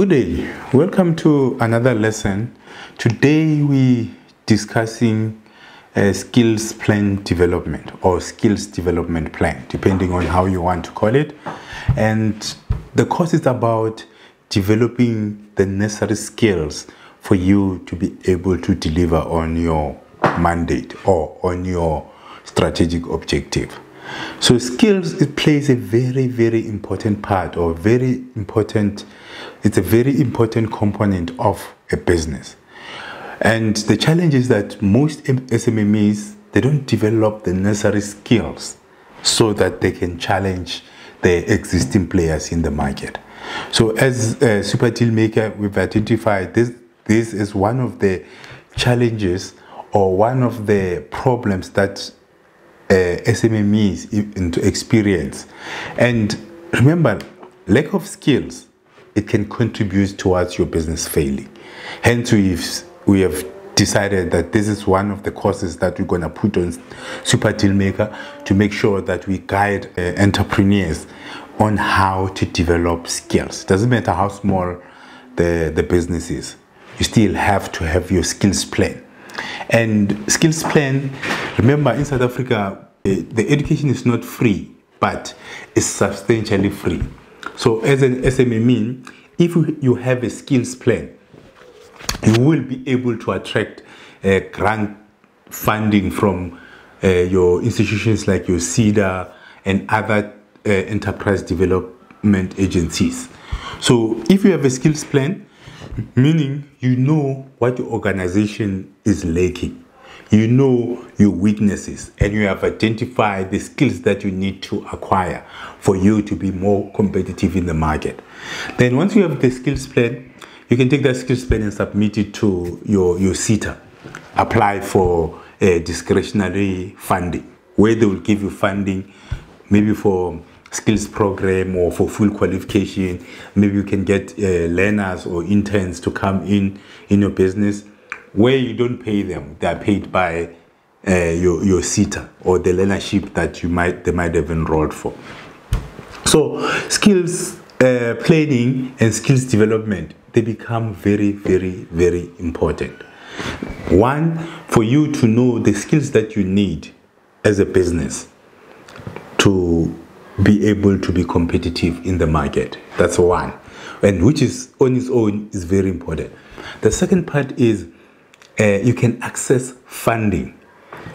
Good day. Welcome to another lesson. Today we discussing a skills plan development or skills development plan, depending on how you want to call it. And the course is about developing the necessary skills for you to be able to deliver on your mandate or on your strategic objective. So skills it plays a very very important part or very important it's a very important component of a business. And the challenge is that most SMMEs they don't develop the necessary skills so that they can challenge the existing players in the market. So as a super deal maker, we've identified this this is one of the challenges or one of the problems that uh, SMMEs experience. And remember, lack of skills, it can contribute towards your business failing. Hence, we've, we have decided that this is one of the courses that we're going to put on Super Dealmaker to make sure that we guide uh, entrepreneurs on how to develop skills. Doesn't matter how small the, the business is, you still have to have your skills plan. And skills plan, remember in South Africa, eh, the education is not free, but it's substantially free. So as an SMME, if you have a skills plan, you will be able to attract uh, grant funding from uh, your institutions like your SEDA and other uh, enterprise development agencies. So if you have a skills plan, meaning you know what your organization is lacking you know your weaknesses and you have identified the skills that you need to acquire for you to be more competitive in the market then once you have the skills plan you can take that skills plan and submit it to your your SETA apply for a discretionary funding where they will give you funding maybe for skills program or for full qualification. Maybe you can get uh, learners or interns to come in in your business where you don't pay them. They are paid by uh, your your SETA or the learnership that you might they might have enrolled for. So skills uh, planning and skills development they become very very very important. One for you to know the skills that you need as a business to be able to be competitive in the market. That's one. And which is on its own is very important. The second part is uh, you can access funding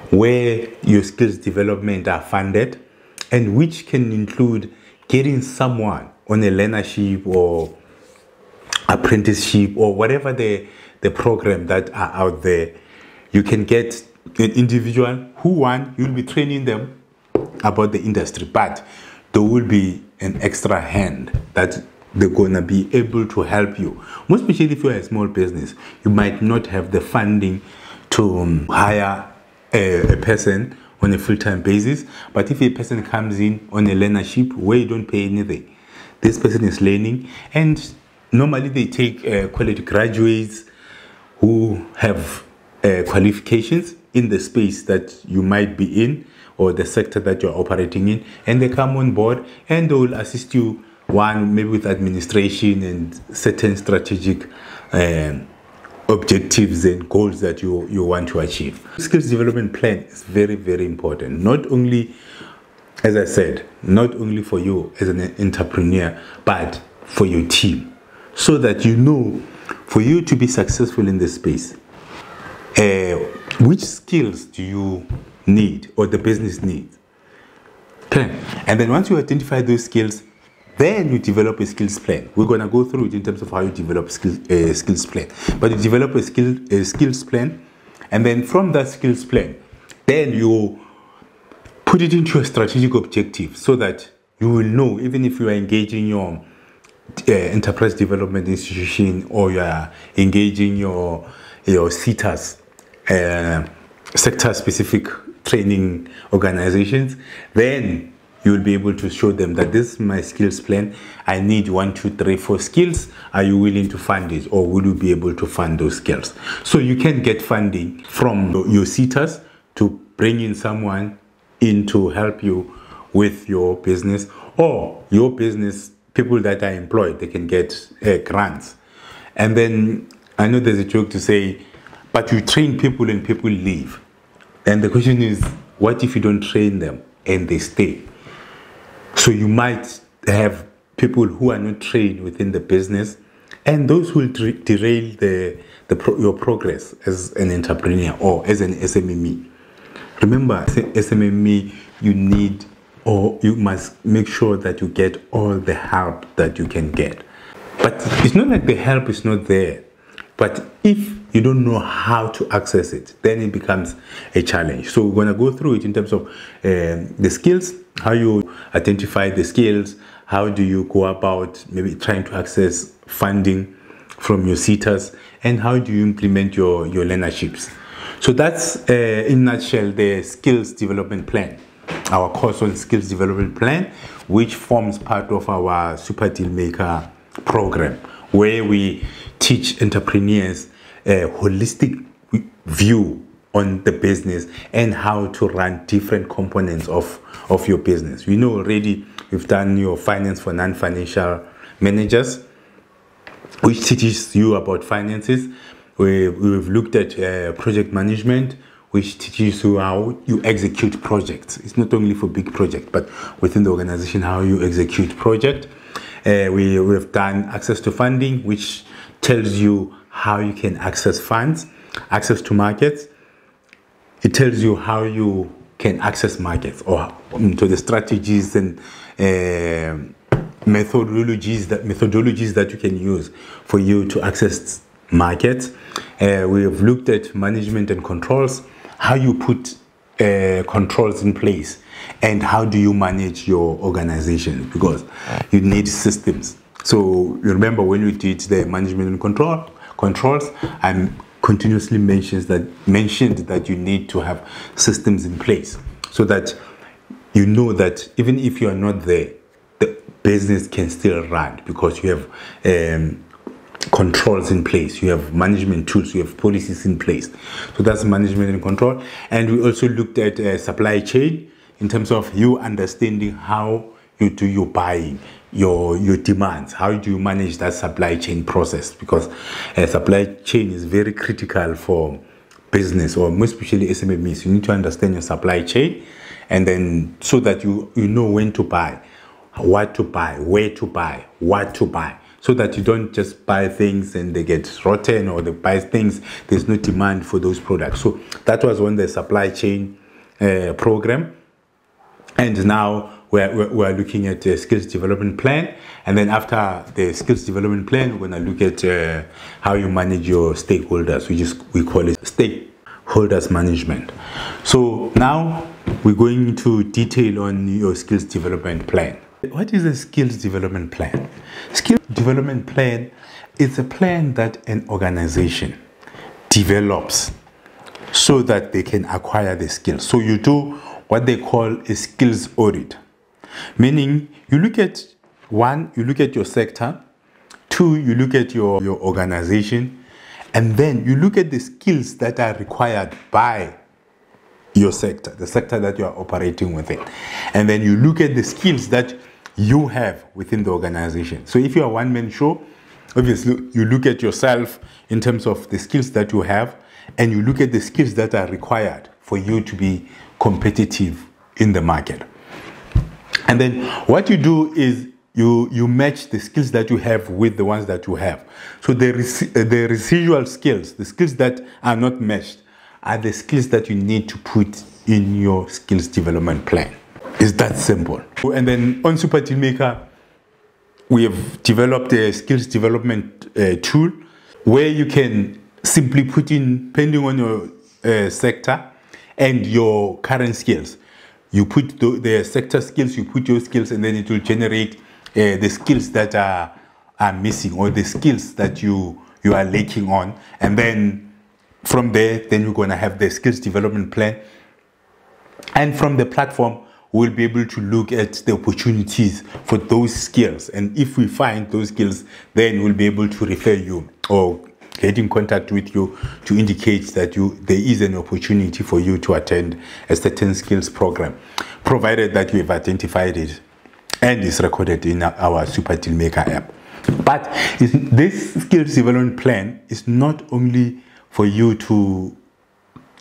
where your skills development are funded and which can include getting someone on a learnership or apprenticeship or whatever the, the program that are out there. You can get an individual who one, you'll be training them about the industry, but there will be an extra hand that they're gonna be able to help you. Most especially if you're a small business, you might not have the funding to um, hire a, a person on a full-time basis. But if a person comes in on a learnership where you don't pay anything, this person is learning, and normally they take uh, quality graduates who have uh, qualifications in the space that you might be in or the sector that you're operating in and they come on board and they will assist you one maybe with administration and certain strategic um, objectives and goals that you, you want to achieve. Skills development plan is very, very important. Not only, as I said, not only for you as an entrepreneur, but for your team. So that you know, for you to be successful in this space, uh, which skills do you need or the business needs? Okay. And then once you identify those skills, then you develop a skills plan. We're going to go through it in terms of how you develop skills, uh, skills plan. But you develop a, skill, a skills plan, and then from that skills plan, then you put it into a strategic objective so that you will know, even if you are engaging your uh, enterprise development institution or you are engaging your, your SETAs, uh, sector specific training organizations, then you will be able to show them that this is my skills plan. I need one, two, three, four skills. Are you willing to fund it or will you be able to fund those skills? So you can get funding from your SETAs to bring in someone in to help you with your business or your business people that are employed they can get uh, grants. And then i know there's a joke to say but you train people and people leave. And the question is what if you don't train them and they stay? So you might have people who are not trained within the business and those will derail the, the pro your progress as an entrepreneur or as an SMME. Remember, SMME, you need or you must make sure that you get all the help that you can get. But it's not like the help is not there. But if you don't know how to access it, then it becomes a challenge. So we're going to go through it in terms of uh, the skills, how you identify the skills, how do you go about maybe trying to access funding from your SETAs, and how do you implement your, your learnerships. So that's, uh, in nutshell, the skills development plan our course on skills development plan, which forms part of our Super Deal Maker program, where we teach entrepreneurs a holistic view on the business and how to run different components of, of your business. We know already we've done your finance for non-financial managers, which teaches you about finances. We, we've looked at uh, project management, which teaches you how you execute projects. It's not only for big projects, but within the organization, how you execute project. Uh, we, we've done access to funding, which tells you how you can access funds, access to markets. It tells you how you can access markets or um, to the strategies and uh, methodologies that methodologies that you can use for you to access markets. Uh, we have looked at management and controls how you put uh, controls in place and how do you manage your organization because you need systems so you remember when we did the management and control controls i continuously mentions that mentioned that you need to have systems in place so that you know that even if you are not there the business can still run because you have um, controls in place. You have management tools you have policies in place. So that's management and control. And we also looked at uh, supply chain in terms of you understanding how you do your buying your your demands. How do you manage that supply chain process? Because uh, supply chain is very critical for business or most especially SMEs you need to understand your supply chain and then so that you you know when to buy what to buy where to buy what to buy so that you don't just buy things and they get rotten or they buy things there's no demand for those products. So that was on the supply chain uh, program. And now we're, we're looking at the skills development plan. And then after the skills development plan we're going to look at uh, how you manage your stakeholders we just we call it stakeholders management. So now we're going into detail on your skills development plan what is a skills development plan? Skill development plan is a plan that an organization develops so that they can acquire the skills. So you do what they call a skills audit, meaning you look at one, you look at your sector, two, you look at your, your organization, and then you look at the skills that are required by your sector, the sector that you are operating within. And then you look at the skills that you have within the organization. So if you're a one man show, obviously you look at yourself in terms of the skills that you have and you look at the skills that are required for you to be competitive in the market. And then what you do is you, you match the skills that you have with the ones that you have. So the, uh, the residual skills, the skills that are not matched, are the skills that you need to put in your skills development plan. It's that simple. And then on Super Deal Maker, we have developed a skills development uh, tool where you can simply put in, depending on your uh, sector and your current skills. You put the, the, sector skills, you put your skills, and then it will generate uh, the skills that are, are missing or the skills that you, you are lacking on. And then from there, then you're going to have the skills development plan. And from the platform, we'll be able to look at the opportunities for those skills. And if we find those skills, then we'll be able to refer you or get in contact with you to indicate that you there is an opportunity for you to attend a certain skills program, provided that you have identified it and is recorded in our Super Dealmaker app. But this skills development plan is not only for you to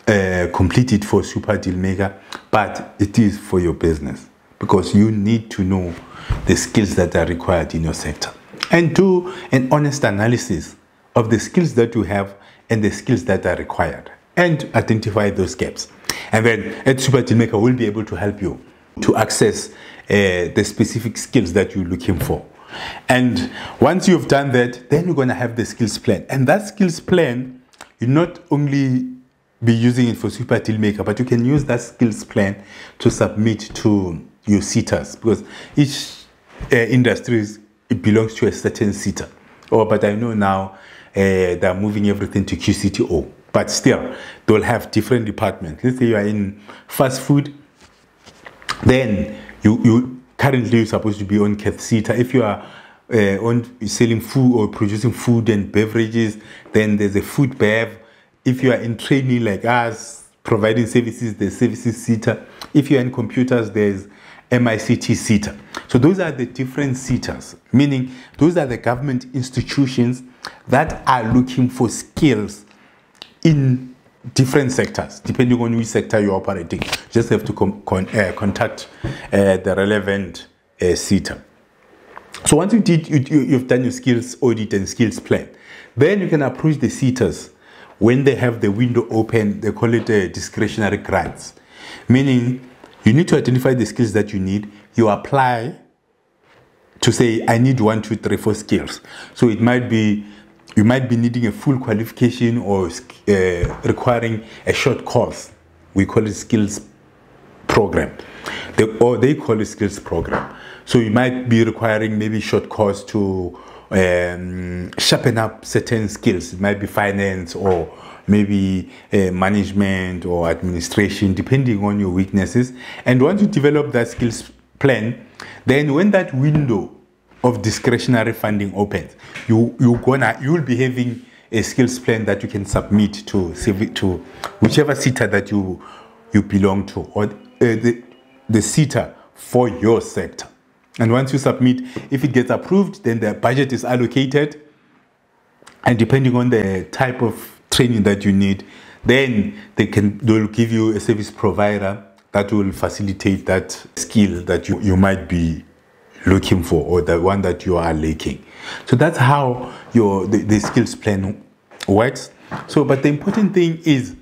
uh, complete it for Super deal maker, but it is for your business because you need to know the skills that are required in your sector and do an honest analysis of the skills that you have and the skills that are required and identify those gaps. And then at Super Dealmaker, we'll be able to help you to access uh, the specific skills that you're looking for. And once you've done that, then you're going to have the skills plan. And that skills plan, you not only be using it for Super Dealmaker, but you can use that skills plan to submit to your SETAs because each uh, industry it belongs to a certain SETA. Oh, but I know now uh, they're moving everything to QCTO. But still, they'll have different departments. Let's say you are in fast food, then you, you currently you're supposed to be on CATHSETA. If you are uh, on selling food or producing food and beverages, then there's a food bev. If you are in training like us, providing services, there's services SETA. If you're in computers, there's MICT SETA. So those are the different SETAs, meaning those are the government institutions that are looking for skills in different sectors, depending on which sector you're operating. You just have to con uh, contact uh, the relevant uh, SETA. So once you did, you, you, have done your skills audit and skills plan, then you can approach the SETAs when they have the window open, they call it uh, discretionary grants, meaning you need to identify the skills that you need. You apply to say, I need one, two, three, four skills. So it might be, you might be needing a full qualification or uh, requiring a short course. We call it skills program. They, or they call it skills program. So you might be requiring maybe short course to um, sharpen up certain skills. It might be finance or maybe uh, management or administration, depending on your weaknesses. And once you develop that skills plan, then when that window of discretionary funding opens, you you gonna you will be having a skills plan that you can submit to to whichever SETA that you you belong to or uh, the the SETA for your sector. And once you submit, if it gets approved, then the budget is allocated. And depending on the type of training that you need, then they can they'll give you a service provider that will facilitate that skill that you, you might be looking for or the one that you are lacking. So that's how your the, the skills plan works. So but the important thing is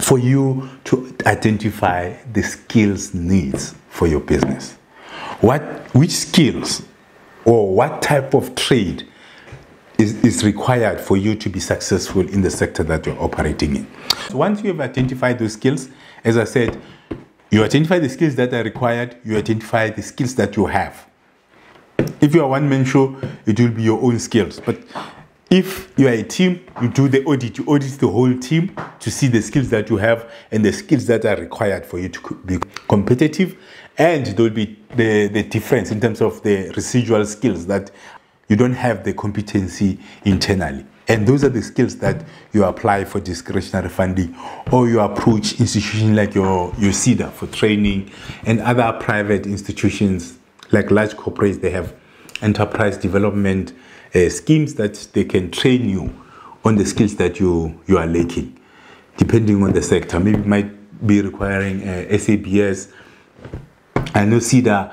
for you to identify the skills needs for your business. What which skills or what type of trade is, is required for you to be successful in the sector that you're operating in. So once you have identified those skills, as I said, you identify the skills that are required, you identify the skills that you have. If you are one man show, it will be your own skills. But if you are a team, you do the audit, you audit the whole team to see the skills that you have and the skills that are required for you to be competitive. And there will be the, the difference in terms of the residual skills that you don't have the competency internally. And those are the skills that you apply for discretionary funding or you approach institutions like your, your SEDA for training and other private institutions like large corporates, they have enterprise development uh, schemes that they can train you on the skills that you, you are lacking, depending on the sector. Maybe it might be requiring uh, SABS. I know SEDA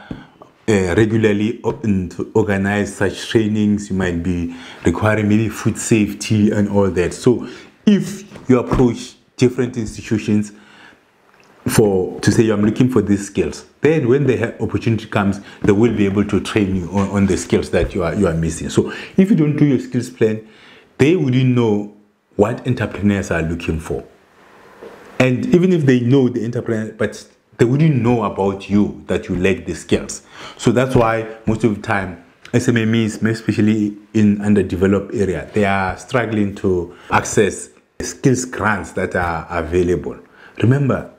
uh, regularly to organize such trainings. You might be requiring maybe food safety and all that. So if you approach different institutions for to say I'm looking for these skills, then when the opportunity comes, they will be able to train you on, on the skills that you are you are missing. So if you don't do your skills plan, they wouldn't know what entrepreneurs are looking for. And even if they know the entrepreneur, but they wouldn't know about you that you lack the skills. So that's why most of the time SMMEs, especially in underdeveloped area, they are struggling to access skills grants that are available. Remember,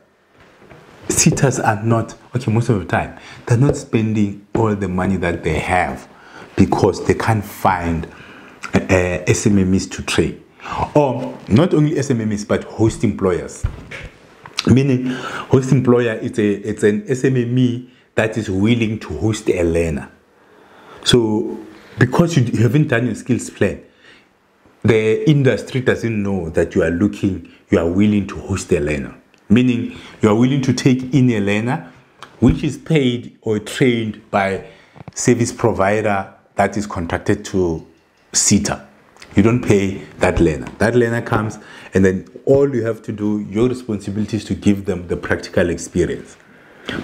SETAs are not, okay, most of the time, they're not spending all the money that they have because they can't find uh, SMMEs to train. Or not only SMMEs, but host employers meaning host employer it's a it's an SMME that is willing to host a learner. So, because you haven't done your skills plan, the industry doesn't know that you are looking, you are willing to host a learner. Meaning, you are willing to take in a learner which is paid or trained by service provider that is contracted to SETA. You don't pay that learner. That learner comes, and then all you have to do, your responsibility is to give them the practical experience.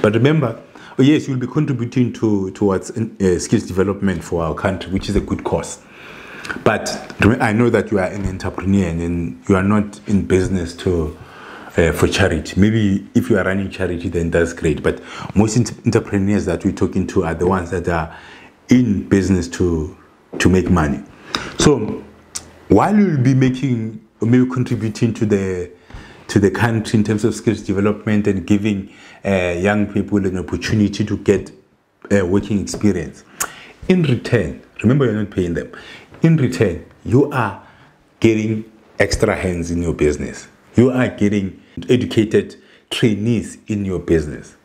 But remember, oh yes, you'll be contributing to towards uh, skills development for our country, which is a good cause. But I know that you are an entrepreneur and you are not in business to uh, for charity. Maybe if you are running charity, then that's great. But most entrepreneurs that we're talking to are the ones that are in business to to make money. So while you'll be making maybe contributing to the to the country in terms of skills development and giving uh, young people an opportunity to get uh, working experience. In return, remember you're not paying them. In return, you are getting extra hands in your business. You are getting educated trainees in your business.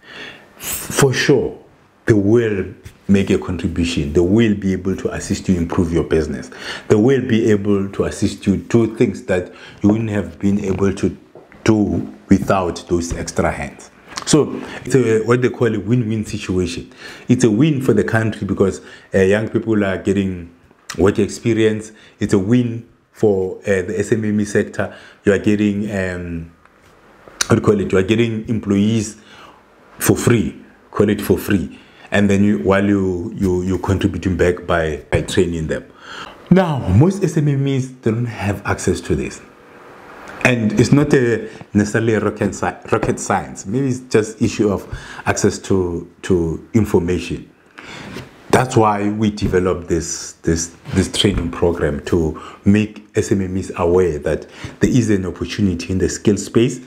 For sure, they will make a contribution. They will be able to assist you improve your business. They will be able to assist you do things that you wouldn't have been able to do without those extra hands. So it's a, what they call a win-win situation. It's a win for the country because uh, young people are getting work experience. It's a win for uh, the SMME sector. You are getting um, what do you call it? You are getting employees for free. Call it for free and then you, while you, you, you're contributing back by, by training them. Now, most SMMEs don't have access to this. And it's not a necessarily a rocket, sci rocket science. Maybe it's just issue of access to, to information. That's why we developed this, this, this training program to make SMMEs aware that there is an opportunity in the skill space.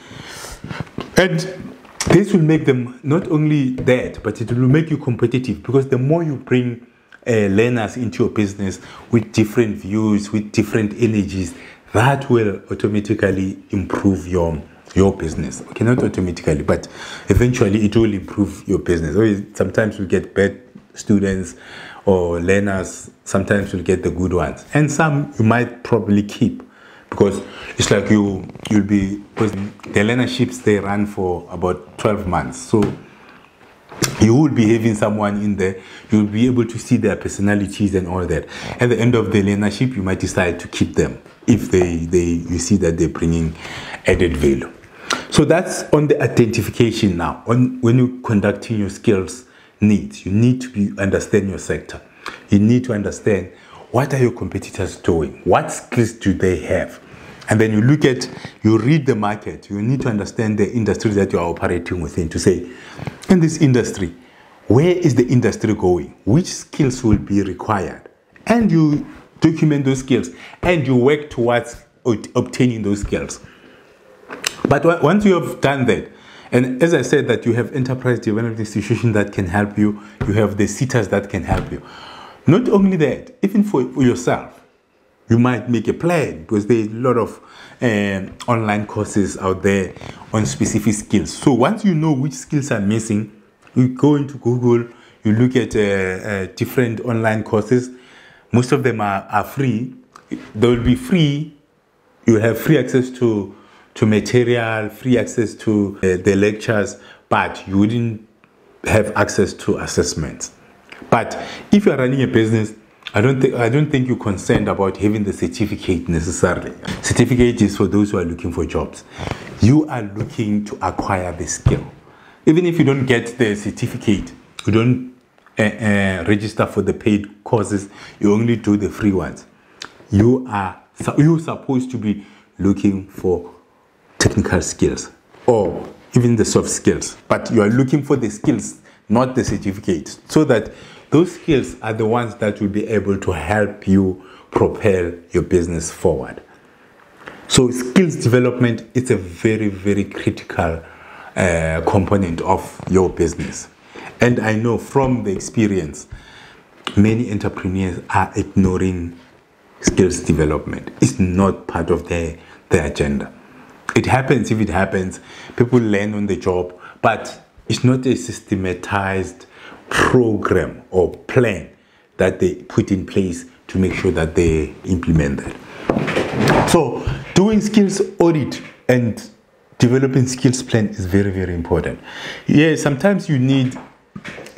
And this will make them not only that, but it will make you competitive because the more you bring uh, learners into your business with different views, with different energies, that will automatically improve your your business. Okay, not automatically, but eventually it will improve your business. Sometimes we get bad students or learners. Sometimes we'll get the good ones, and some you might probably keep because it's like you you'll be because the learnerships they run for about 12 months. So you will be having someone in there you'll be able to see their personalities and all that. At the end of the learnership you might decide to keep them if they they you see that they're bringing added value. So that's on the identification now. On when you're conducting your skills needs you need to be understand your sector. You need to understand what are your competitors doing? What skills do they have? And then you look at, you read the market. You need to understand the industry that you are operating within to say, in this industry, where is the industry going? Which skills will be required? And you document those skills and you work towards obtaining those skills. But once you have done that, and as I said, that you have enterprise development institutions that can help you, you have the SETAs that can help you. Not only that, even for, for yourself, you might make a plan because there's a lot of uh, online courses out there on specific skills. So once you know which skills are missing, you go into Google, you look at uh, uh, different online courses. Most of them are, are free. They will be free. You have free access to to material, free access to uh, the lectures, but you wouldn't have access to assessments. But if you are running a business, I don't think I don't think you're concerned about having the certificate necessarily. Certificate is for those who are looking for jobs. You are looking to acquire the skill. Even if you don't get the certificate, you don't uh, uh, register for the paid courses. You only do the free ones. You are you're supposed to be looking for technical skills or even the soft skills, but you are looking for the skills not the certificate, so that those skills are the ones that will be able to help you propel your business forward. So, skills development is a very, very critical uh, component of your business. And I know from the experience, many entrepreneurs are ignoring skills development. It's not part of their, their agenda. It happens if it happens, people learn on the job, but it's not a systematized program or plan that they put in place to make sure that they implement that. So, doing skills audit and developing skills plan is very, very important. Yeah, sometimes you need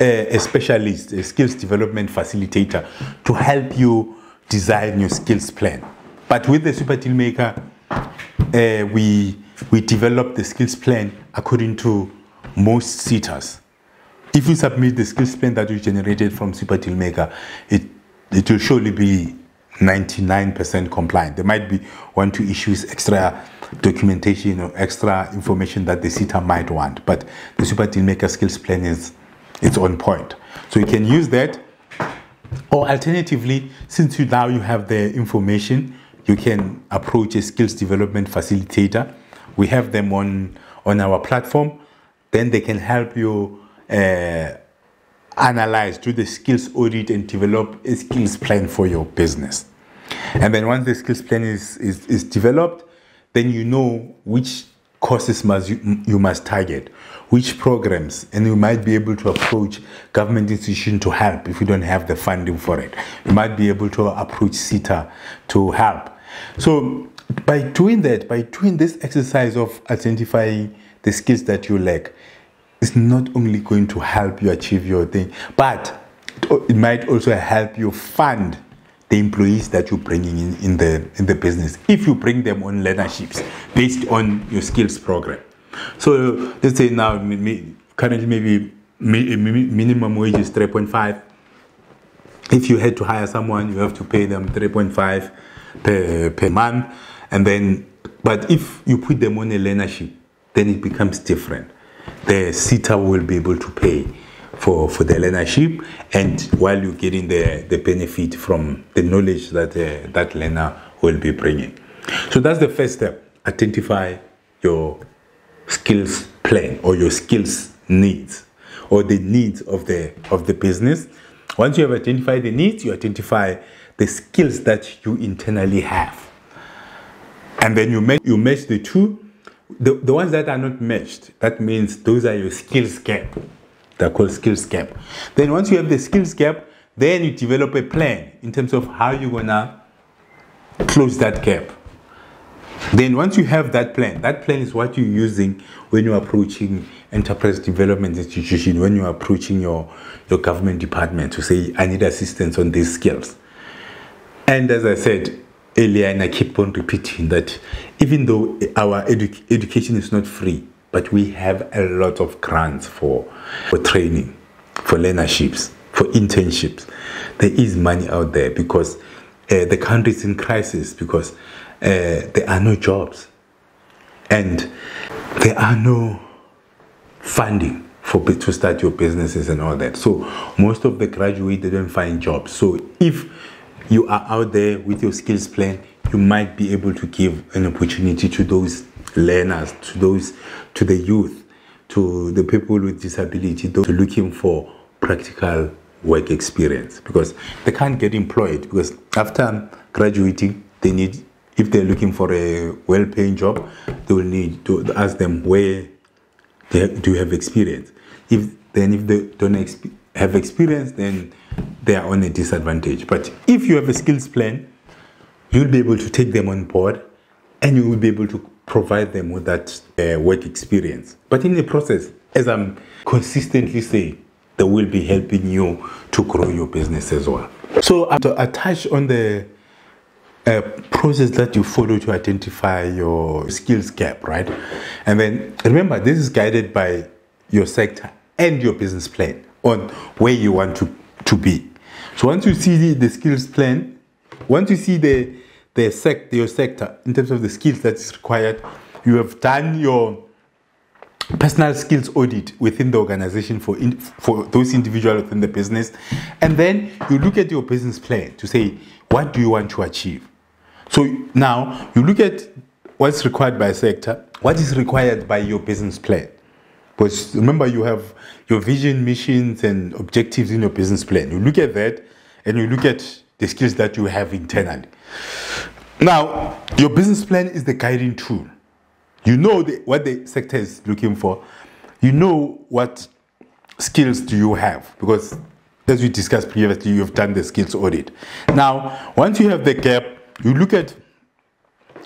a, a specialist, a skills development facilitator to help you design your skills plan. But with the Super Dealmaker, uh, we we develop the skills plan according to most SETAs. If you submit the skills plan that you generated from Super Dealmaker, it it will surely be 99% compliant. There might be one two issues, extra documentation or extra information that the SETA might want, but the Super Dealmaker skills plan is it's on point. So you can use that, or alternatively, since you now you have the information, you can approach a skills development facilitator. We have them on on our platform. Then they can help you. Uh, analyze, do the skills audit, and develop a skills plan for your business. And then once the skills plan is, is, is developed, then you know which courses must you, you must target, which programs, and you might be able to approach government institution to help if you don't have the funding for it. You might be able to approach SETA to help. So by doing that, by doing this exercise of identifying the skills that you lack, it's not only going to help you achieve your thing, but it might also help you fund the employees that you're bringing in, in the in the business if you bring them on learnerships based on your skills program. So let's say now currently maybe minimum wage is 3.5 if you had to hire someone you have to pay them 3.5 per, per month and then but if you put them on a learnership then it becomes different the SETA will be able to pay for, for the learnership and while you're getting the, the benefit from the knowledge that uh, that learner will be bringing. So that's the first step. Identify your skills plan or your skills needs or the needs of the of the business. Once you have identified the needs, you identify the skills that you internally have. And then you match, you match the two. The, the ones that are not matched, that means those are your skills gap. They're called skills gap. Then once you have the skills gap, then you develop a plan in terms of how you're gonna close that gap. Then once you have that plan, that plan is what you're using when you're approaching enterprise development institution, when you're approaching your, your government department to say, I need assistance on these skills. And as I said earlier, and I keep on repeating that even though our edu education is not free, but we have a lot of grants for, for training, for learnerships, for internships. There is money out there because uh, the country is in crisis because uh, there are no jobs and there are no funding for to start your businesses and all that. So most of the graduates don't find jobs. So if you are out there with your skills plan, you might be able to give an opportunity to those learners, to those, to the youth, to the people with disability, those looking for practical work experience because they can't get employed because after graduating, they need, if they're looking for a well-paying job, they will need to ask them where they do you have experience. If then if they don't exp have experience, then they are on a disadvantage. But if you have a skills plan, you'll be able to take them on board and you will be able to provide them with that uh, work experience. But in the process, as I'm consistently saying, they will be helping you to grow your business as well. So I touch on the uh, process that you follow to identify your skills gap, right? And then remember, this is guided by your sector and your business plan on where you want to, to be. So once you see the skills plan, once you see the the sect, your sector uh, in terms of the skills that is required. You have done your personal skills audit within the organization for in, for those individuals within the business, and then you look at your business plan to say what do you want to achieve. So now you look at what's required by sector, what is required by your business plan. Because remember, you have your vision, missions, and objectives in your business plan. You look at that, and you look at the skills that you have internally. Now, your business plan is the guiding tool. You know the, what the sector is looking for. You know what skills do you have? Because as we discussed previously, you've done the skills audit. Now, once you have the gap, you look at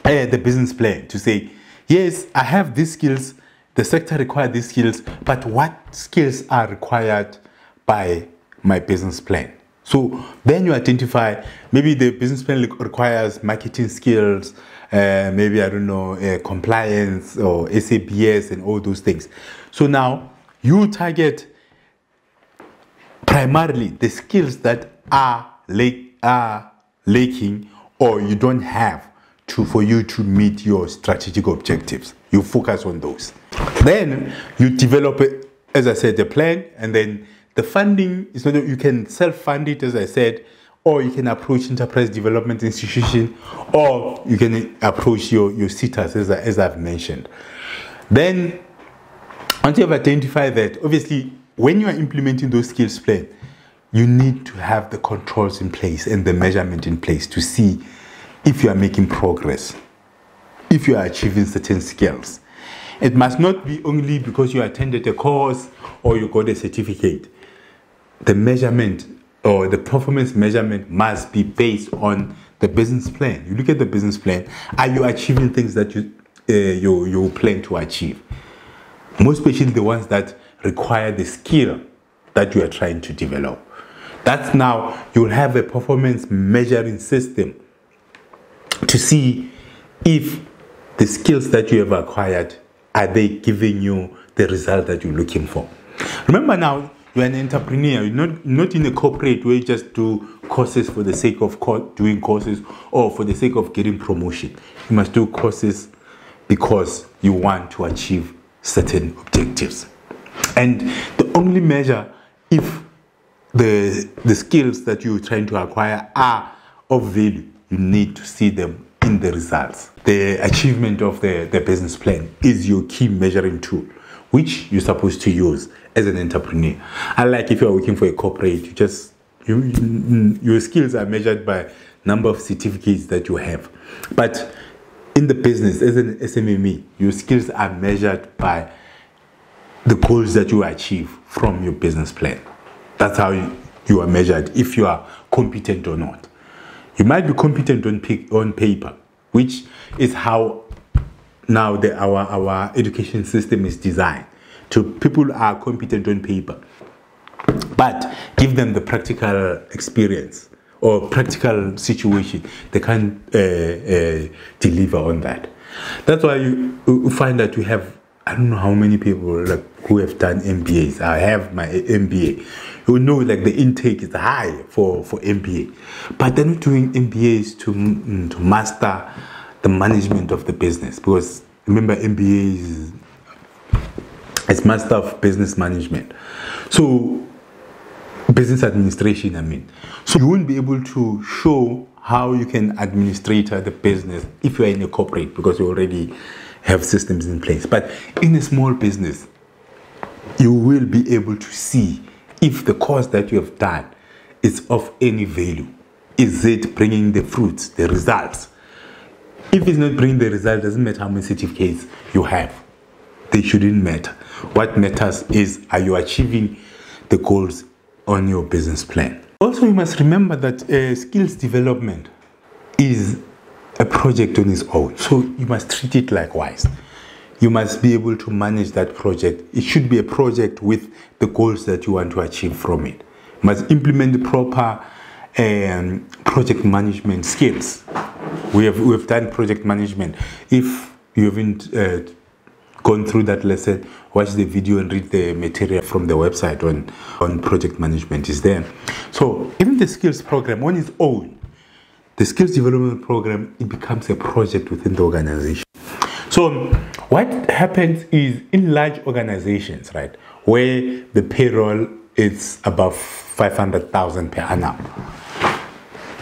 uh, the business plan to say, yes, I have these skills, the sector requires these skills, but what skills are required by my business plan? So then you identify maybe the business plan requires marketing skills, uh, maybe I don't know, uh, compliance or SABS and all those things. So now you target primarily the skills that are, are lacking or you don't have to for you to meet your strategic objectives. You focus on those. Then you develop, as I said, the plan, and then the funding is not you can self-fund it, as I said, or you can approach enterprise development institution, or you can approach your your SETAs, as, I, as I've mentioned. Then, once you have identified that, obviously when you are implementing those skills plan, you need to have the controls in place and the measurement in place to see if you are making progress, if you are achieving certain skills. It must not be only because you attended a course or you got a certificate. The measurement or the performance measurement must be based on the business plan. You look at the business plan, are you achieving things that you, uh, you, you plan to achieve? Most especially the ones that require the skill that you are trying to develop. That's now you'll have a performance measuring system to see if the skills that you have acquired are they giving you the result that you're looking for. Remember now, you're an entrepreneur, you're not, not in a corporate where you just do courses for the sake of co- doing courses or for the sake of getting promotion. You must do courses because you want to achieve certain objectives. And the only measure if the, the skills that you're trying to acquire are of value, you need to see them in the results. The achievement of the, the business plan is your key measuring tool, which you're supposed to use as an entrepreneur. Unlike if you're working for a corporate, you just you, your skills are measured by number of certificates that you have. But in the business, as an SMME, your skills are measured by the goals that you achieve from your business plan. That's how you, you are measured if you are competent or not. You might be competent on, on paper, which is how now the, our, our education system is designed. So people are competent on paper, but give them the practical experience or practical situation, they can uh, uh, deliver on that. That's why you, you find that we have I don't know how many people like who have done MBAs. I have my MBA. You know, like the intake is high for for MBA, but they're not doing MBAs to mm, to master the management of the business because remember MBA is it's master of business management. So business administration, I mean. So you won't be able to show how you can administrate the business if you're in a corporate because you already have systems in place. But in a small business, you will be able to see if the course that you have done is of any value. Is it bringing the fruits, the results? If it's not bringing the results, doesn't matter how many certificates you have. They shouldn't matter. What matters is are you achieving the goals on your business plan? Also, you must remember that uh, skills development is a project on its own. So you must treat it likewise. You must be able to manage that project. It should be a project with the goals that you want to achieve from it. You must implement the proper um, project management skills. We have, we have done project management. If you haven't uh, gone through that lesson, watch the video and read the material from the website on, on project management is there. So even the skills program on its own the skills development program it becomes a project within the organization so what happens is in large organizations right where the payroll is above 500000 per annum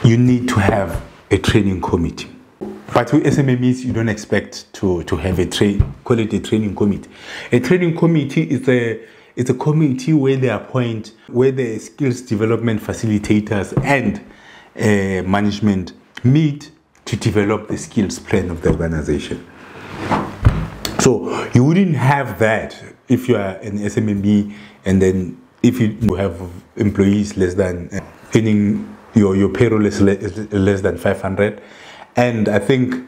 you need to have a training committee but with SMMEs, you don't expect to, to have a train, call it a training committee. A training committee is a it's a committee where they appoint where the skills development facilitators and uh, management meet to develop the skills plan of the organization. So you wouldn't have that if you are an SMME and then if you have employees less than earning your, your payroll is less than 500 and I think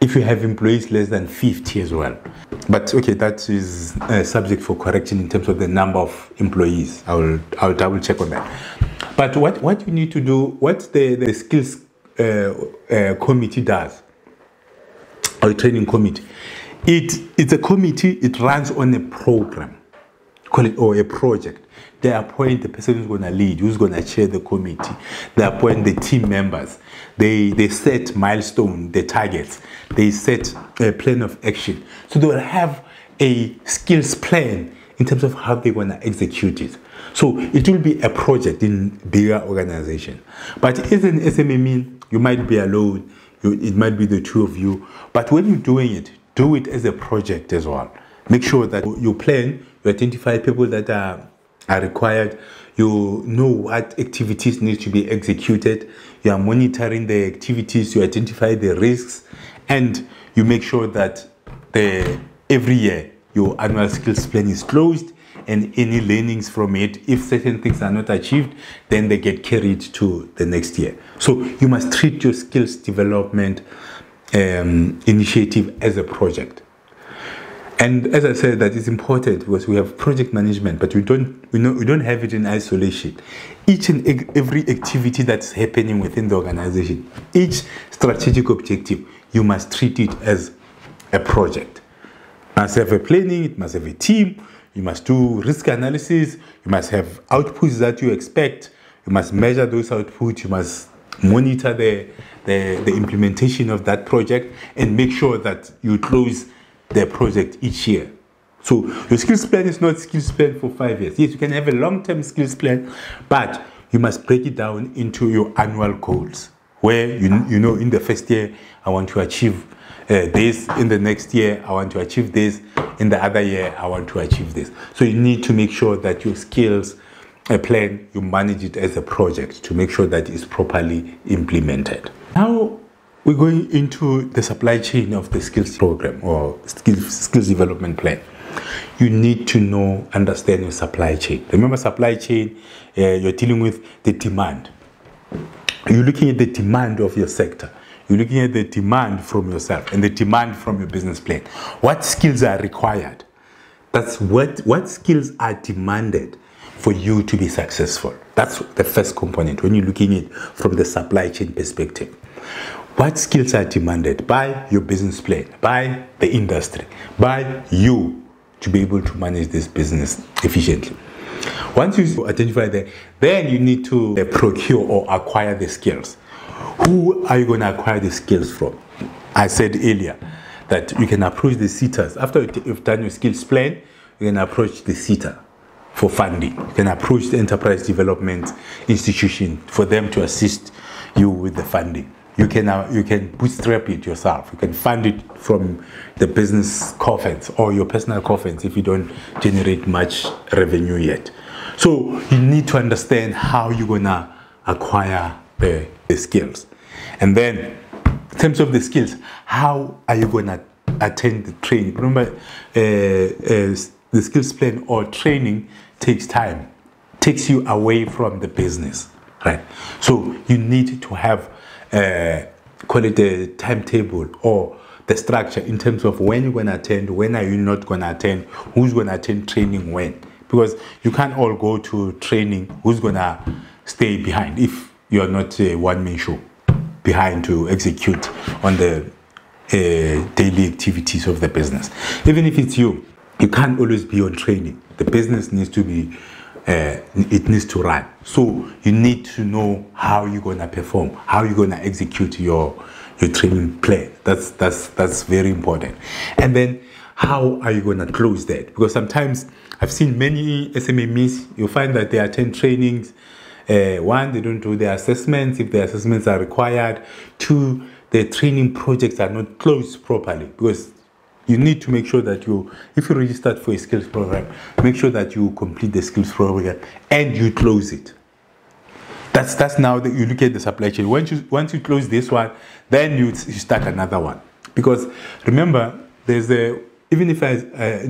if you have employees less than 50 as well. But okay, that is a subject for correction in terms of the number of employees. I will, I will double check on that. But what, what you need to do, what the, the skills uh, uh, committee does, or training committee, it, it's a committee, it runs on a program, call it, or a project. They appoint the person who's going to lead, who's going to chair the committee. They appoint the team members. They, they set milestone, the targets. They set a plan of action. So they will have a skills plan in terms of how they're going to execute it. So it will be a project in bigger organization. But as an SMME, you might be alone. You, it might be the two of you. But when you're doing it, do it as a project as well. Make sure that you plan, you identify people that are are required. You know what activities need to be executed. You are monitoring the activities. You identify the risks, and you make sure that the every year your annual skills plan is closed and any learnings from it if certain things are not achieved then they get carried to the next year so you must treat your skills development um, initiative as a project and as I said, that is important because we have project management, but we don't we, know, we don't have it in isolation. Each and every activity that's happening within the organization, each strategic objective, you must treat it as a project. It must have a planning, it must have a team, you must do risk analysis, you must have outputs that you expect, you must measure those outputs, you must monitor the, the, the implementation of that project and make sure that you close their project each year. So your skills plan is not skills plan for five years. Yes, you can have a long-term skills plan, but you must break it down into your annual goals. Where you, you know in the first year, I want to achieve uh, this. In the next year, I want to achieve this. In the other year, I want to achieve this. So you need to make sure that your skills a plan, you manage it as a project to make sure that it's properly implemented. Now, we're going into the supply chain of the skills program or skills, skills development plan. You need to know, understand your supply chain. Remember, supply chain, uh, you're dealing with the demand. You're looking at the demand of your sector. You're looking at the demand from yourself and the demand from your business plan. What skills are required? That's what, what skills are demanded for you to be successful. That's the first component when you're looking at it from the supply chain perspective. What skills are demanded by your business plan, by the industry, by you to be able to manage this business efficiently? Once you identify that, then you need to uh, procure or acquire the skills. Who are you going to acquire the skills from? I said earlier that you can approach the SETAs. After you've done your skills plan, you can approach the SETA for funding. You can approach the enterprise development institution for them to assist you with the funding you can uh, you can bootstrap it yourself. You can fund it from the business coffers or your personal coffers if you don't generate much revenue yet. So you need to understand how you're gonna acquire the, the skills, and then in terms of the skills, how are you gonna attend the training? Remember, uh, uh, the skills plan or training takes time, takes you away from the business, right? So you need to have uh, call it a timetable or the structure in terms of when you're going to attend, when are you not going to attend, who's going to attend training when. Because you can't all go to training, who's going to stay behind if you're not a one man show behind to execute on the uh, daily activities of the business. Even if it's you, you can't always be on training. The business needs to be uh, it needs to run. So you need to know how you're gonna perform, how you're gonna execute your your training plan. That's that's that's very important. And then how are you gonna close that? Because sometimes I've seen many SMMEs, you find that they attend trainings. Uh, one, they don't do their assessments if the assessments are required. Two, the training projects are not closed properly because you need to make sure that you, if you registered for a skills program, make sure that you complete the skills program and you close it. That's that's now that you look at the supply chain. Once you once you close this one, then you, you start another one. Because remember, there's a even if I uh,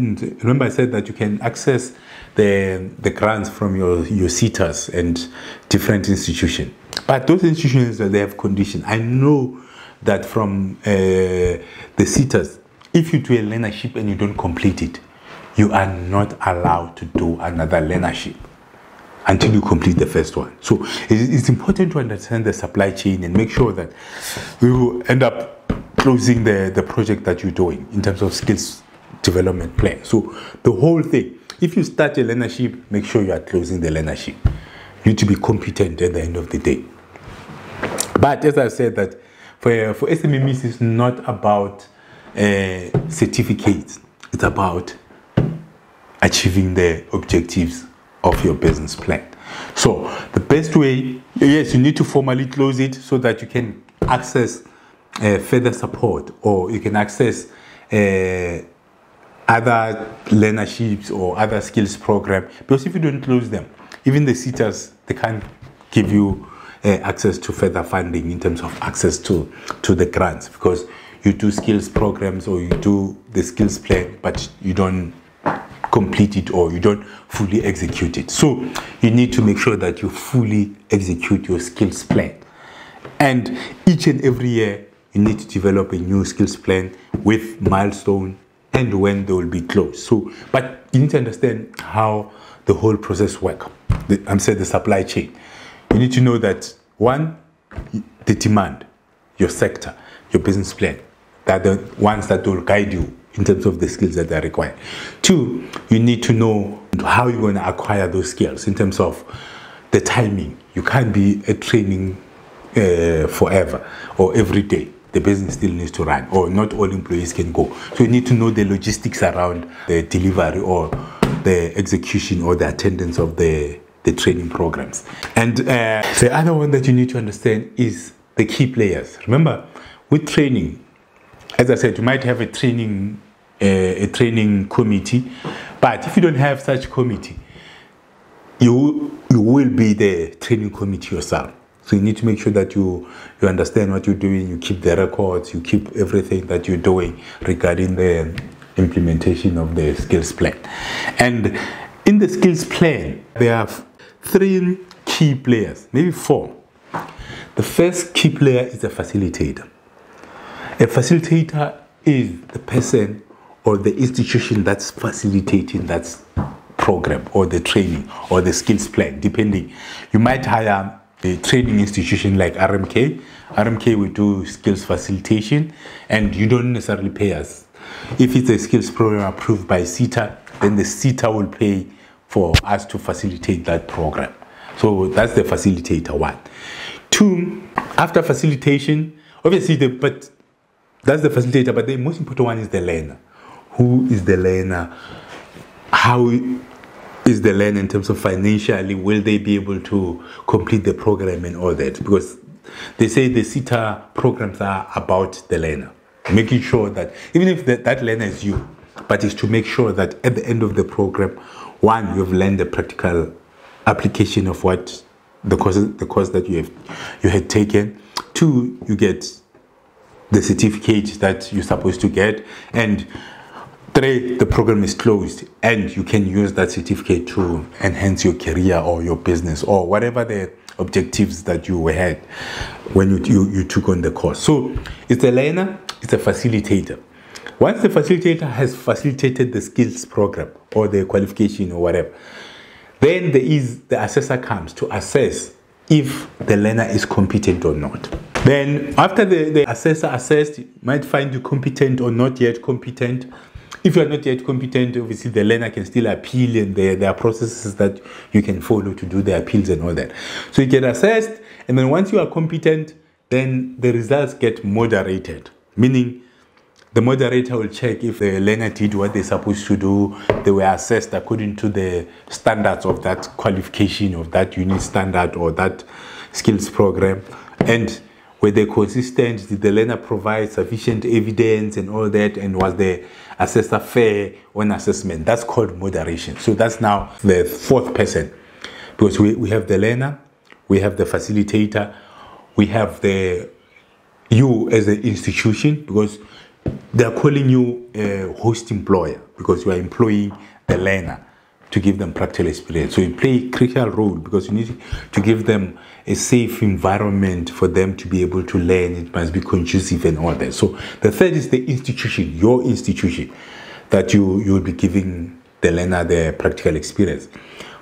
remember, I said that you can access the the grants from your your SETAs and different institutions. But those institutions they have conditions. I know that from uh, the SETAs, if you do a learnership and you don't complete it, you are not allowed to do another learnership until you complete the first one. So it's important to understand the supply chain and make sure that you end up closing the, the project that you're doing in terms of skills development plan. So the whole thing, if you start a learnership, make sure you are closing the learnership. You need to be competent at the end of the day. But as I said that for, for SMMEs, it's not about uh, certificates. It's about achieving the objectives of your business plan. So the best way, yes, you need to formally close it so that you can access uh, further support or you can access uh, other learnerships or other skills program because if you don't close them even the SETAs they can't give you uh, access to further funding in terms of access to to the grants because you do skills programs or you do the skills plan but you don't complete it or you don't fully execute it so you need to make sure that you fully execute your skills plan and each and every year you need to develop a new skills plan with milestone and when they will be closed. So, but you need to understand how the whole process work. The, I'm saying the supply chain. You need to know that one, the demand, your sector, your business plan, that the ones that will guide you in terms of the skills that are required. Two, you need to know how you're going to acquire those skills in terms of the timing. You can't be a training uh, forever or every day the business still needs to run or not all employees can go so you need to know the logistics around the delivery or the execution or the attendance of the the training programs and uh, the other one that you need to understand is the key players remember with training as i said you might have a training uh, a training committee but if you don't have such committee you you will be the training committee yourself so you need to make sure that you you understand what you're doing, you keep the records, you keep everything that you're doing regarding the implementation of the skills plan. And in the skills plan, there are three key players, maybe four. The first key player is a facilitator. A facilitator is the person or the institution that's facilitating that program or the training or the skills plan, depending. You might hire a training institution like RMK. RMK will do skills facilitation and you don't necessarily pay us. If it's a skills program approved by SETA, then the SETA will pay for us to facilitate that program. So that's the facilitator one. Two, after facilitation, obviously the but that's the facilitator, but the most important one is the learner. Who is the learner? How is the learner in terms of financially will they be able to complete the program and all that because they say the SETA programs are about the learner making sure that even if that, that learner is you but it's to make sure that at the end of the program one you've learned the practical application of what the course the course that you have you had taken two you get the certificate that you're supposed to get and Three, the program is closed and you can use that certificate to enhance your career or your business or whatever the objectives that you had when you, you, you took on the course. So it's a learner, it's a facilitator. Once the facilitator has facilitated the skills program or the qualification or whatever, then there is the assessor comes to assess if the learner is competent or not. Then after the, the assessor assessed, might find you competent or not yet competent, if you are not yet competent, obviously the learner can still appeal and there, there are processes that you can follow to do the appeals and all that. So you get assessed and then once you are competent, then the results get moderated, meaning the moderator will check if the learner did what they're supposed to do. They were assessed according to the standards of that qualification of that unit standard or that skills program. And were they consistent? Did the learner provide sufficient evidence and all that? And was the assessor fair on assessment? That's called moderation. So that's now the fourth person. Because we, we have the learner, we have the facilitator, we have the you as an institution, because they are calling you a host employer because you are employing the learner to give them practical experience. So you play a critical role because you need to give them a safe environment for them to be able to learn. It must be conducive and all that. So the third is the institution, your institution, that you you will be giving the learner the practical experience.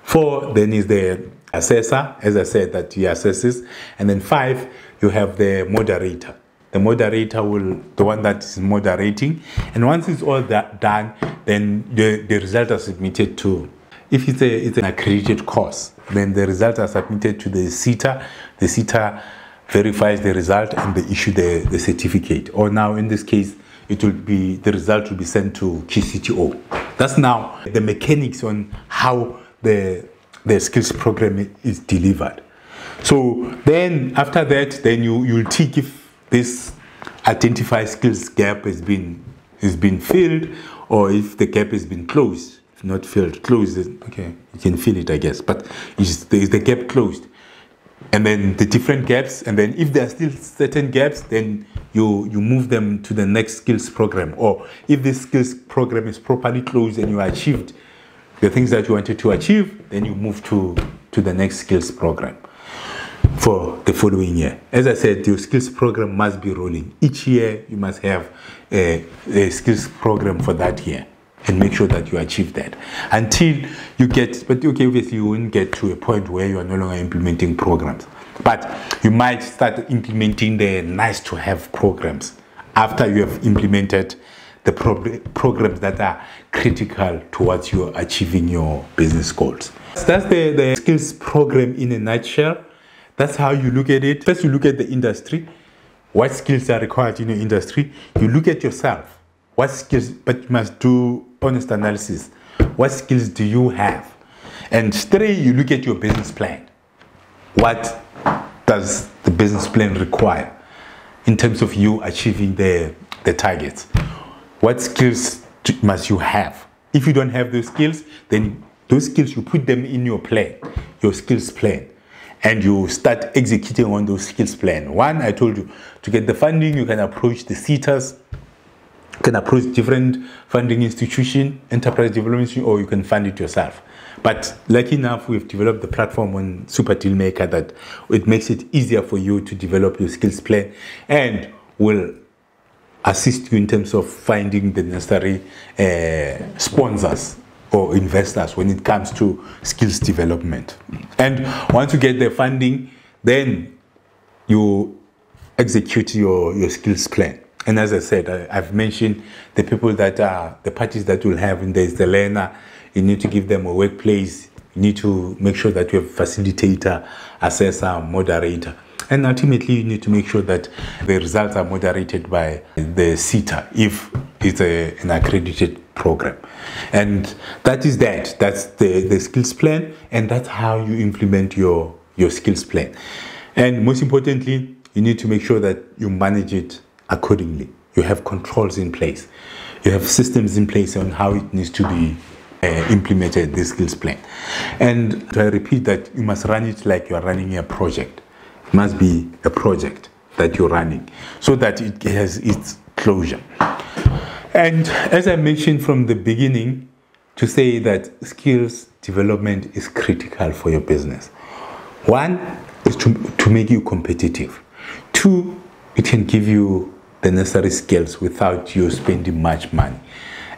Four then is the assessor, as I said, that he assesses, and then five you have the moderator. The moderator will, the one that is moderating, and once it's all that done, then the, the results are submitted to if it's, a, it's an accredited course, then the results are submitted to the SETA. The SETA verifies the result and they issue the, the certificate. Or now in this case, it will be the result will be sent to QCTO. That's now the mechanics on how the the skills program is delivered. So then after that, then you you'll tick if this identified skills gap has been has been filled or if the gap has been closed not filled, closed. Okay, you can feel it, I guess. But is the gap closed? And then the different gaps, and then if there are still certain gaps, then you you move them to the next skills program. Or if this skills program is properly closed and you achieved the things that you wanted to achieve, then you move to to the next skills program for the following year. As I said, your skills program must be rolling. Each year you must have a, a skills program for that year and make sure that you achieve that. Until you get but okay obviously you won't get to a point where you are no longer implementing programs. But you might start implementing the nice to have programs after you have implemented the pro programs that are critical towards you achieving your business goals. That's the, the skills program in a nutshell. That's how you look at it. First you look at the industry. What skills are required in your industry? You look at yourself. What skills but you must do honest analysis. What skills do you have? And three, you look at your business plan. What does the business plan require in terms of you achieving the, the targets? What skills must you have? If you don't have those skills, then those skills, you put them in your plan, your skills plan and you start executing on those skills plan. One, I told you, to get the funding, you can approach the SETAs, can approach different funding institution, enterprise development, or you can fund it yourself. But lucky enough, we've developed the platform on Super Dealmaker that it makes it easier for you to develop your skills plan and will assist you in terms of finding the necessary uh, sponsors or investors when it comes to skills development. And once you get the funding, then you execute your, your skills plan. And as I said, I, have mentioned the people that are the parties that will have, and there's the learner. You need to give them a workplace. You need to make sure that you have facilitator, assessor, moderator. And ultimately, you need to make sure that the results are moderated by the SETA if it's a, an accredited program. And that is that. That's the, the skills plan, and that's how you implement your, your skills plan. And most importantly, you need to make sure that you manage it accordingly. You have controls in place. You have systems in place on how it needs to be uh, implemented, this skills plan. And I repeat that you must run it like you are running a project. It must be a project that you're running so that it has its closure. And as I mentioned from the beginning, to say that skills development is critical for your business. One is to, to make you competitive. Two, it can give you the necessary skills without you spending much money.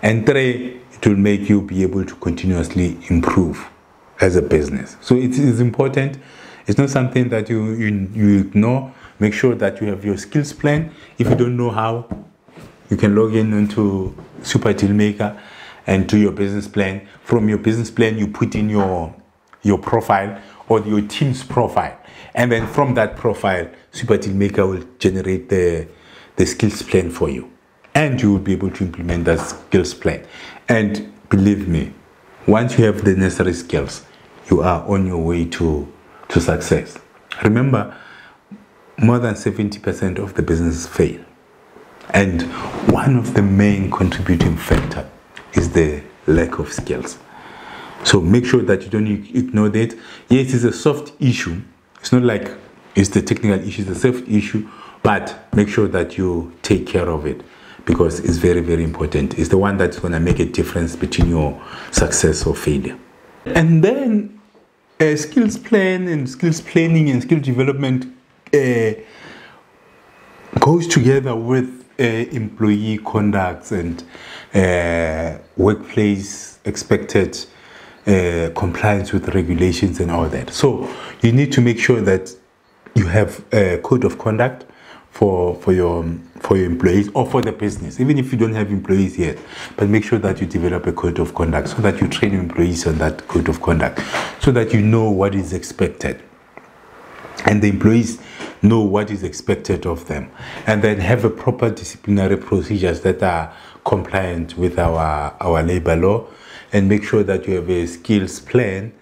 And three, it will make you be able to continuously improve as a business. So it is important. It's not something that you, you, you ignore. Make sure that you have your skills plan. If you don't know how, you can log in into Super Dealmaker and do your business plan. From your business plan, you put in your, your profile or your team's profile. And then from that profile, Super Dealmaker will generate the the skills plan for you. And you will be able to implement that skills plan. And believe me, once you have the necessary skills, you are on your way to, to success. Remember, more than 70% of the businesses fail. And one of the main contributing factor is the lack of skills. So make sure that you don't ignore that. Yes, it's a soft issue. It's not like it's the technical issue, it's a soft issue, but make sure that you take care of it because it's very, very important. It's the one that's going to make a difference between your success or failure. And then a skills plan and skills planning and skill development uh, goes together with uh, employee conducts and uh, workplace expected uh, compliance with regulations and all that. So you need to make sure that you have a code of conduct for for your for your employees or for the business even if you don't have employees yet. But make sure that you develop a code of conduct so that you train your employees on that code of conduct so that you know what is expected. And the employees know what is expected of them. And then have a proper disciplinary procedures that are compliant with our our labor law. And make sure that you have a skills plan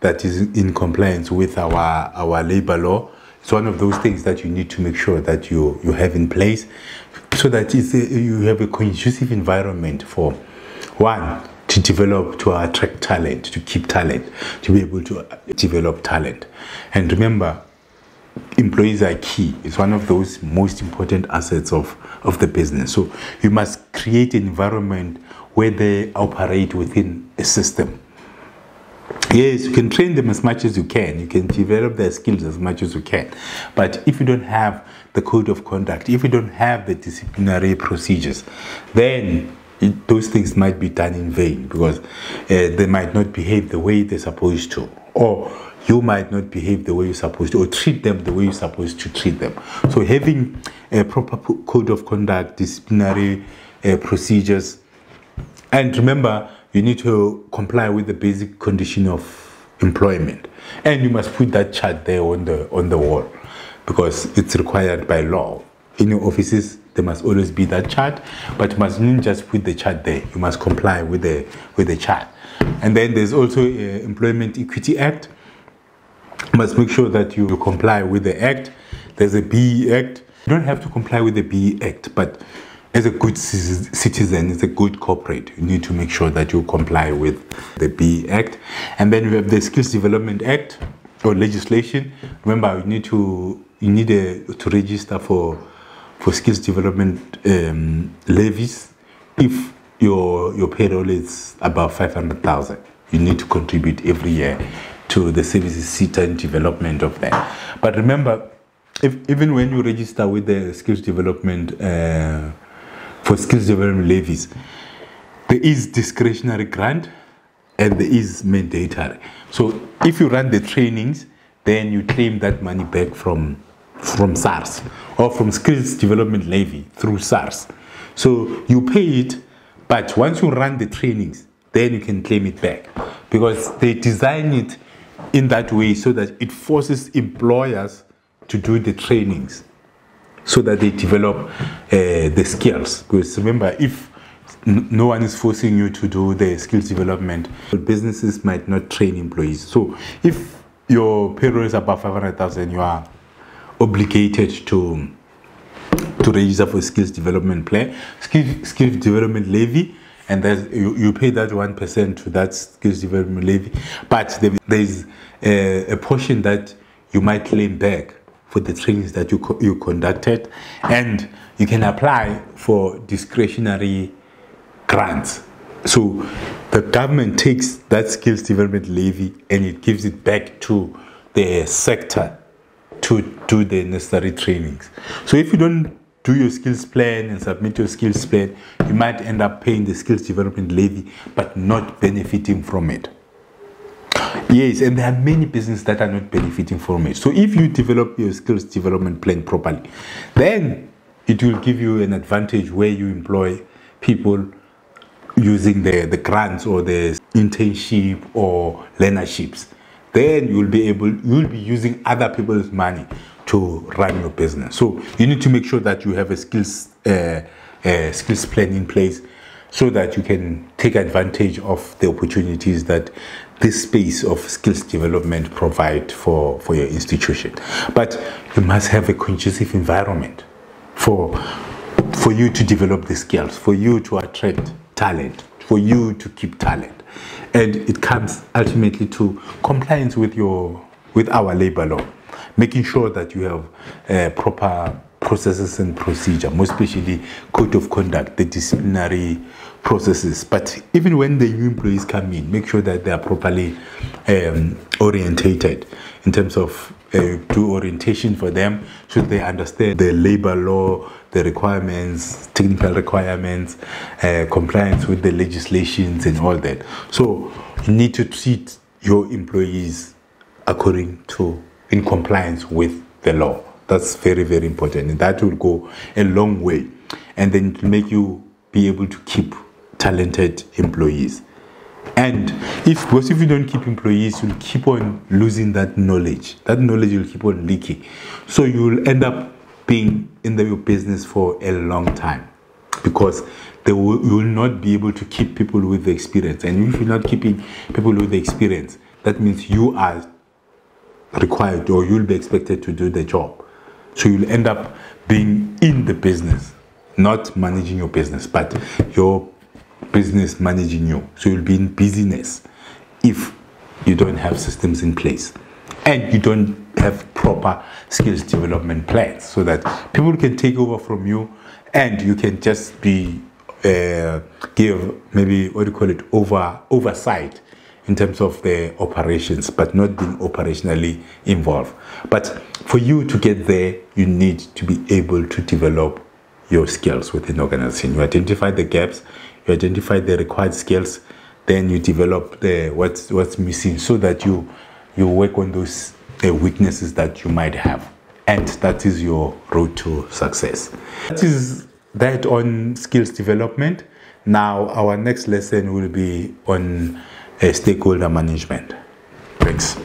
that is in compliance with our our labor law it's one of those things that you need to make sure that you, you have in place so that it's a, you have a conducive environment for one to develop to attract talent to keep talent to be able to uh, develop talent. And remember employees are key. It's one of those most important assets of of the business. So you must create an environment where they operate within a system Yes, you can train them as much as you can. You can develop their skills as much as you can. But if you don't have the code of conduct, if you don't have the disciplinary procedures, then it, those things might be done in vain because uh, they might not behave the way they're supposed to. Or you might not behave the way you're supposed to, or treat them the way you're supposed to treat them. So, having a proper code of conduct, disciplinary uh, procedures, and remember, you need to comply with the basic condition of employment. And you must put that chart there on the on the wall because it's required by law. In your offices, there must always be that chart, but you must not just put the chart there. You must comply with the with the chart. And then there's also a Employment Equity Act. You must make sure that you comply with the act. There's a BE Act. You don't have to comply with the BE Act, but as a good citizen, as a good corporate, you need to make sure that you comply with the B Act. And then we have the Skills Development Act or legislation. Remember, you need to you need a, to register for for skills development um, levies if your your payroll is above five hundred thousand. You need to contribute every year to the services SETA and development of that. But remember, if, even when you register with the skills development uh, for skills development levies. There is discretionary grant and there is mandatory. So if you run the trainings, then you claim that money back from from SARS or from skills development levy through SARS. So you pay it, but once you run the trainings, then you can claim it back because they design it in that way so that it forces employers to do the trainings so that they develop uh, the skills. Because remember, if no one is forcing you to do the skills development, businesses might not train employees. So if your payroll is above 500,000, you are obligated to to register for skills development plan, skill, skills development levy, and you, you pay that 1% to that skills development levy. But there is a, a portion that you might claim back for the trainings that you, co- you conducted, and you can apply for discretionary grants. So the government takes that skills development levy and it gives it back to the sector to do the necessary trainings. So if you don't do your skills plan and submit your skills plan, you might end up paying the skills development levy but not benefiting from it. Yes, and there are many businesses that are not benefiting from it. So if you develop your skills development plan properly, then it will give you an advantage where you employ people using the, the grants or the internship or learnerships. Then you'll be able you'll be using other people's money to run your business. So you need to make sure that you have a skills uh, uh, skills plan in place so that you can take advantage of the opportunities that this space of skills development provide for, for your institution. But you must have a conducive environment for, for you to develop the skills, for you to attract talent, for you to keep talent. And it comes ultimately to compliance with your with our labor law, making sure that you have a proper processes and procedure, more especially code of conduct, the disciplinary processes. But even when the new employees come in, make sure that they are properly um, orientated in terms of uh, do orientation for them Should they understand the labor law, the requirements, technical requirements, uh, compliance with the legislations and all that. So you need to treat your employees according to in compliance with the law. That's very, very important. And that will go a long way. And then to make you be able to keep talented employees. And if because if you don't keep employees, you'll keep on losing that knowledge. That knowledge will keep on leaking. So you'll end up being in the business for a long time because they will, you will not be able to keep people with the experience. And if you're not keeping people with the experience, that means you are required or you'll be expected to do the job. So you'll end up being in the business, not managing your business, but your business managing you. So you'll be in business if you don't have systems in place. And you don't have proper skills development plans so that people can take over from you and you can just be uh, give maybe what do you call it over oversight in terms of the operations but not being operationally involved. But for you to get there you need to be able to develop your skills within organization. You identify the gaps you identify the required skills then you develop the what's what's missing so that you you work on those weaknesses that you might have. And that is your road to success. That is that on skills development. Now our next lesson will be on uh, stakeholder management. Thanks